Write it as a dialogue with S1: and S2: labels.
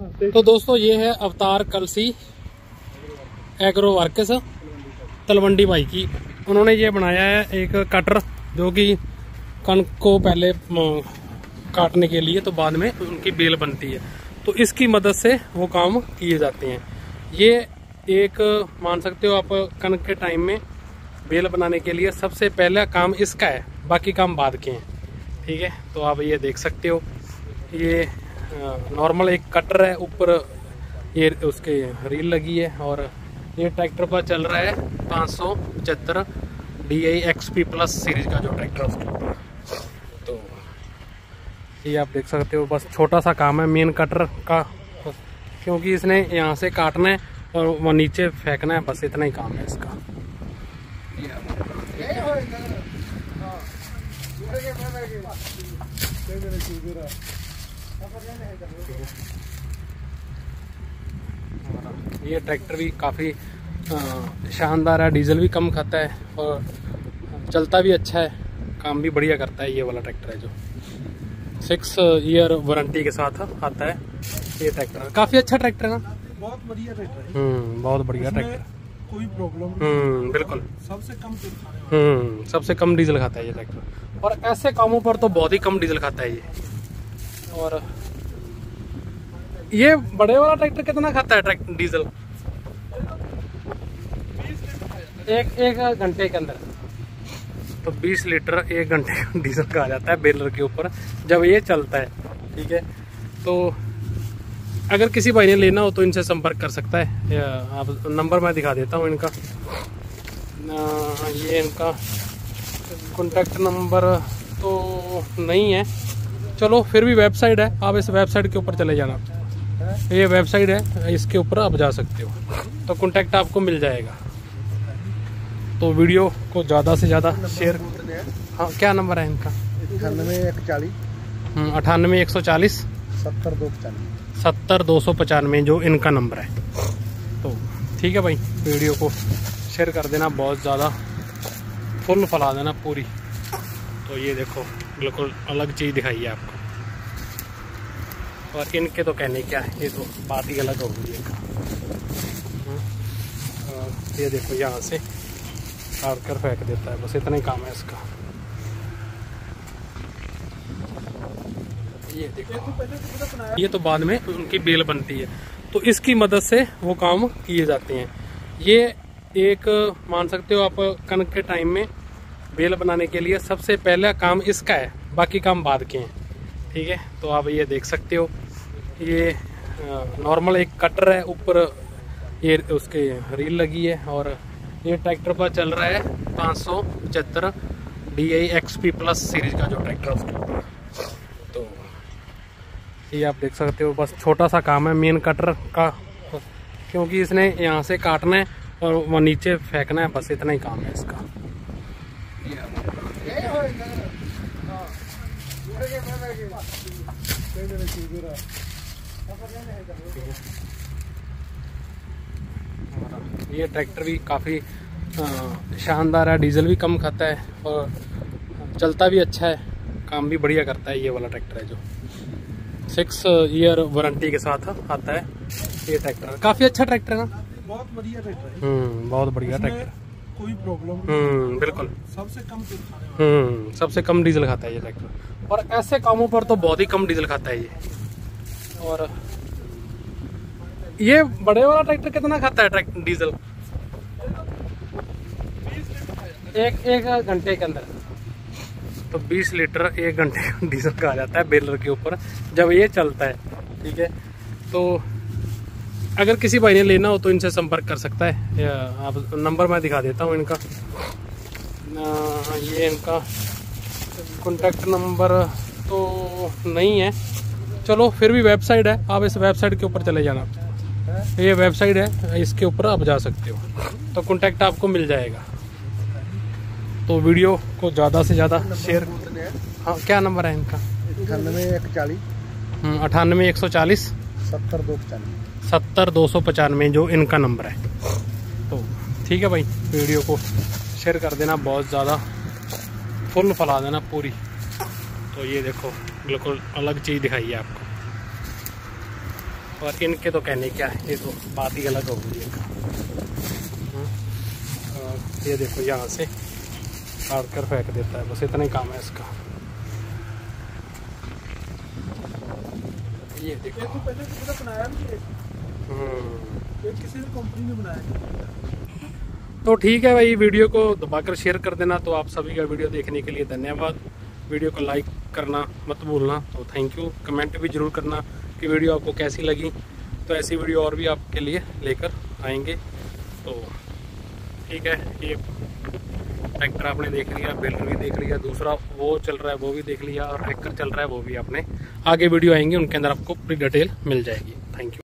S1: तो दोस्तों, ये है अवतार कलसी एग्रो वर्कस तलवंडी भाई की। उन्होंने ये बनाया है एक कटर जो कि कणक को पहले काटने के लिए तो बाद में उनकी बेल बनती है। तो इसकी मदद से वो काम किए जाते हैं। ये एक, मान सकते हो आप कणक के टाइम में बेल बनाने के लिए सबसे पहला काम इसका है, बाकी काम बाद के हैं। ठीक है? तो आप ये देख सकते हो। ये नॉर्मल एक कटर है, ऊपर ये उसके रील लगी है और ये ट्रैक्टर पर चल रहा है पाँच सौ पचहत्तर D I X P plus series का जो ट्रैक्टर है उसके ऊपर। तो ये आप देख सकते हो, बस छोटा सा काम है मेन कटर का। क्योंकि इसने यहाँ से काटना है और वो नीचे फेंकना है, बस इतना ही काम है इसका। ये ट्रैक्टर भी काफ़ी शानदार है डीजल भी कम खाता है और चलता भी अच्छा है। काम भी बढ़िया करता है ये वाला ट्रैक्टर है जो। सिक्स ईयर वारंटी के साथ आता है ये ट्रैक्टर। काफ़ी अच्छा ट्रैक्टर है ना?
S2: बहुत बढ़िया ट्रैक्टर है।
S1: हम्म बहुत बढ़िया ट्रैक्टर।
S2: कोई प्रॉब्लम
S1: हम्म बिल्कुल।
S2: सबसे कम
S1: हम्म सबसे कम डीजल खाता है ये ट्रैक्टर। और ऐसे कामों पर तो बहुत ही कम डीजल खाता है ये। और ये बड़े वाला ट्रैक्टर कितना खाता है ट्रैक्टर, डीजल? एक एक घंटे के अंदर। तो 20 लीटर एक घंटे डीजल का आ जाता है बेलर के ऊपर, जब ये चलता है, ठीक है? तो अगर किसी भाई ने लेना हो तो इनसे संपर्क कर सकता है। आप नंबर मैं दिखा देता हूँ इनका। ये इनका कॉन्टैक्ट नंबर तो नहीं है। चलो फिर भी वेबसाइट है। आप इस वेबसाइट के ऊपर चले जाना। ये वेबसाइट है इसके ऊपर आप जा सकते हो। तो कॉन्टैक्ट आपको मिल जाएगा। तो वीडियो को ज़्यादा से ज़्यादा शेयर हाँ क्या नंबर है इनका?
S2: अठानवे एक चालीस
S1: अठानवे एक सौ चालीस।
S2: सत्तर दो पचानवे।
S1: सत्तर दो सौ पचानवे जो इनका नंबर है। तो ठीक है भाई वीडियो को शेयर कर देना बहुत ज़्यादा फुल फैला देना पूरी। तो ये देखो बिल्कुल अलग चीज़ दिखाई है आपको। और इनके तो कहने क्या है? ये तो बात ही अलग हो गई है। ये देखो यहाँ से काट कर फेंक देता है। बस इतना ही काम है इसका। ये देखो। ये तो बाद में उनकी बेल बनती है। तो इसकी मदद से वो काम किए जाते हैं। ये एक, मान सकते हो आप कनक के टाइम में बेल बनाने के लिए सबसे पहला काम इसका है। बाकी काम बाद के हैं। ठीक है? तो आप ये देख सकते हो। ये नॉर्मल एक कटर है, ऊपर ये उसके रील लगी है और ये ट्रैक्टर पर चल रहा है पाँच सौ पचहत्तर D I X P plus series का जो ट्रैक्टर है उसके तो ये आप देख सकते हो, बस छोटा सा काम है मेन कटर का, क्योंकि इसने यहाँ से काटना है और वो नीचे फेंकना है, बस इतना ही काम है इसका। ये ट्रैक्टर भी काफ़ी शानदार है डीजल भी कम खाता है और चलता भी अच्छा है काम भी बढ़िया करता है ये वाला ट्रैक्टर है जो। सिक्स ईयर वारंटी के साथ आता है ये ट्रैक्टर। काफ़ी अच्छा ट्रैक्टर है ना?
S2: बहुत बढ़िया ट्रैक्टर है।
S1: हम्म बहुत बढ़िया ट्रैक्टर।
S2: कोई प्रॉब्लम
S1: हम्म बिल्कुल।
S2: सबसे कम
S1: हम्म सबसे कम डीजल खाता है ये ट्रैक्टर। और ऐसे कामों पर तो बहुत ही कम डीजल खाता है ये। और ये बड़े वाला ट्रैक्टर कितना खाता है ट्रैक्टर डीजल? एक एक घंटे के अंदर। तो 20 लीटर एक घंटे डीजल का आ जाता है बेलर के ऊपर, जब ये चलता है, ठीक है? तो अगर किसी भाई ने लेना हो तो इनसे संपर्क कर सकता है। आप, नंबर मैं दिखा देता हूँ इनका। ये इनका कॉन्टैक्ट नंबर तो नहीं है। चलो फिर भी वेबसाइट है। आप इस वेबसाइट के ऊपर चले जाना। ये वेबसाइट है इसके ऊपर आप जा सकते हो। तो कॉन्टैक्ट आपको मिल जाएगा। तो वीडियो को ज़्यादा से ज़्यादा शेयर हाँ क्या नंबर है इनका?
S2: अठानवे एक चालीस।
S1: अठानवे एक सौ चालीस।
S2: सत्तर दो पचानवे।
S1: सत्तर दो सौ पचानवे जो इनका नंबर है। तो ठीक है भाई वीडियो को शेयर कर देना बहुत ज़्यादा। फुल फैला देना पूरी। तो ये देखो बिल्कुल अलग चीज़ दिखाई है आपको। और इनके तो कहने क्या है ये तो बात ही अलग होगी इनका। हम्म, ये देखो यहाँ से काट कर फेंक देता है बस इतना ही काम है इसका। ये देखो।
S2: तो पहले किसी ने बनाया नहीं है।
S1: हम्म।
S2: किसी ने कंपनी ने बनाया
S1: तो ठीक है भाई, वीडियो को दबाकर शेयर कर देना। तो आप सभी का वीडियो देखने के लिए धन्यवाद। वीडियो को लाइक करना मत भूलना। तो थैंक यू कमेंट भी ज़रूर करना कि वीडियो आपको कैसी लगी। तो ऐसी वीडियो और भी आपके लिए लेकर आएँगे। तो ठीक है, ये ट्रैक्टर आपने देख लिया बेलर भी देख लिया, दूसरा वो चल रहा है, वो भी देख लिया, और ट्रैक्टर चल रहा है, वो भी आपने आगे वीडियो आएँगे, उनके अंदर आपको पूरी डिटेल मिल जाएगी। Thank you